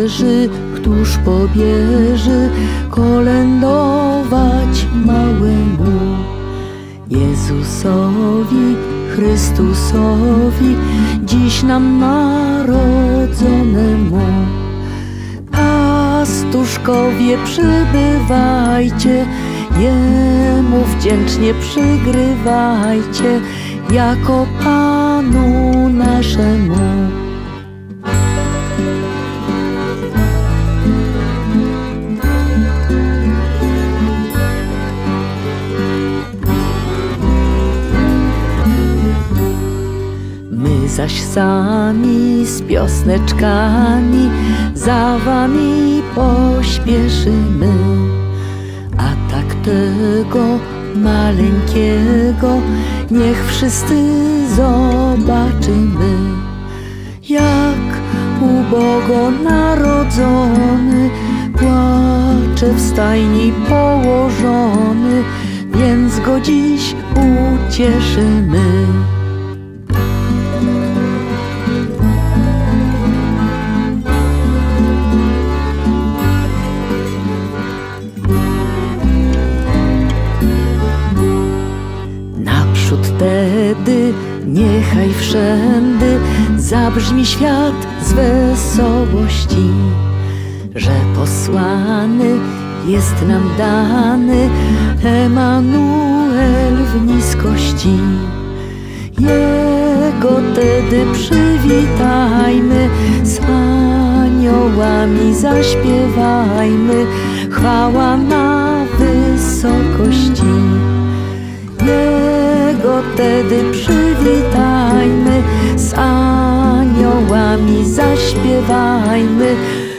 wieży, któż pobierze kolędować małemu Jezusowi, Chrystusowi, dziś nam narodzonemu. Pastuszkowie przybywajcie, Jemu wdzięcznie przygrywajcie, jako Panu naszemu. My zaś sami z piosneczkami za wami pośpieszymy, a tak tego maleńkiego niech wszyscy zobaczymy, jak ubogo narodzony płacze w stajni położony, więc go dziś ucieszymy. Naprzód tedy, niechaj wszędy zabrzmi świat z wesołości, że posłany jest nam dany Emanuel w niskości. Jego tedy przywitajmy, z aniołami zaśpiewajmy, chwała na wysokości. Jego tedy przywitajmy, z aniołami zaśpiewajmy,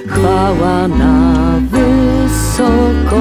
chwała na wysokości.